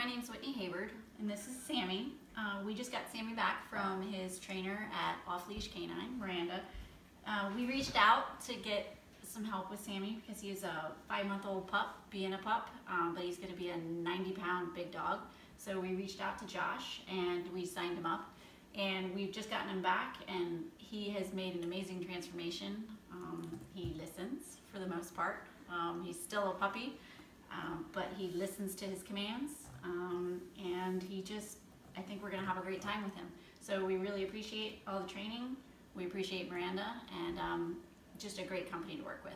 my name's Whitney Hayward, and this is Sammy. Uh, we just got Sammy back from his trainer at Off Leash Canine, Miranda. Uh, we reached out to get some help with Sammy because he's a five month old pup, being a pup, um, but he's going to be a 90 pound big dog. So we reached out to Josh and we signed him up. And we've just gotten him back, and he has made an amazing transformation. Um, he listens for the most part. Um, he's still a puppy, um, but he listens to his commands, and just, I think we're gonna have a great time with him. So we really appreciate all the training, we appreciate Miranda, and um, just a great company to work with.